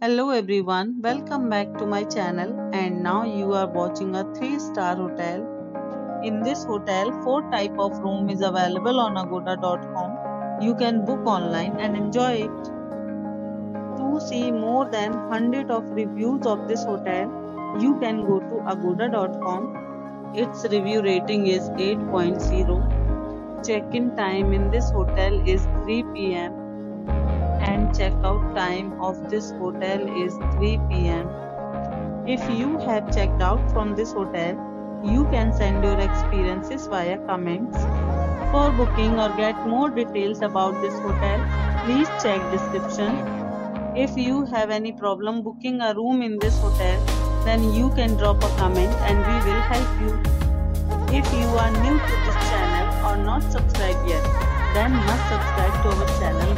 Hello everyone, welcome back to my channel and now you are watching a 3 star hotel. In this hotel, 4 type of room is available on agoda.com. You can book online and enjoy it. To see more than 100 of reviews of this hotel, you can go to agoda.com. Its review rating is 8.0. Check-in time in this hotel is 3 pm and checkout time of this hotel is 3 pm. If you have checked out from this hotel, you can send your experiences via comments. For booking or get more details about this hotel, please check description. If you have any problem booking a room in this hotel, then you can drop a comment and we will help you. If you are new to this channel or not subscribed yet, then must subscribe to our channel